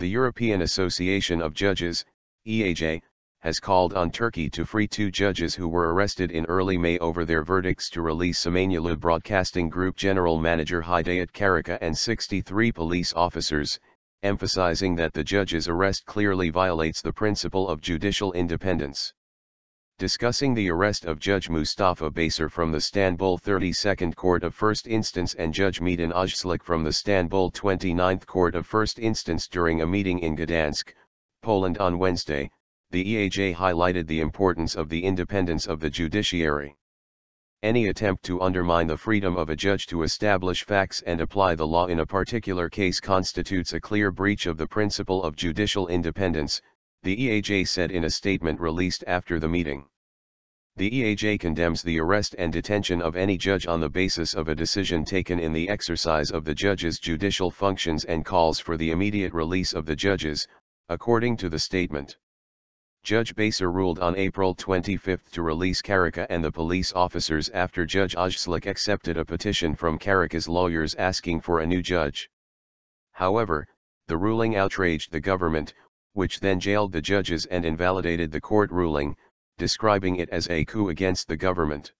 The European Association of Judges, EAJ, has called on Turkey to free two judges who were arrested in early May over their verdicts to release Samanyolu Broadcasting Group General Manager Hidayet Karaca and 63 police officers, emphasizing that the judge's arrest clearly violates the principle of judicial independence. Discussing the arrest of Judge Mustafa Başer from the Istanbul 32nd Court of First Instance and Judge Metin Özçelik from the Istanbul 29th Court of First Instance during a meeting in Gdansk, Poland on Wednesday, the EAJ highlighted the importance of the independence of the judiciary. Any attempt to undermine the freedom of a judge to establish facts and apply the law in a particular case constitutes a clear breach of the principle of judicial independence, the EAJ said in a statement released after the meeting. The EAJ condemns the arrest and detention of any judge on the basis of a decision taken in the exercise of the judge's judicial functions and calls for the immediate release of the judges, according to the statement. Judge Başer ruled on April 25 to release Karaca and the police officers after Judge Özçelik accepted a petition from Karaca's lawyers asking for a new judge. However, the ruling outraged the government, which then jailed the judges and invalidated the court ruling, describing it as a coup against the government.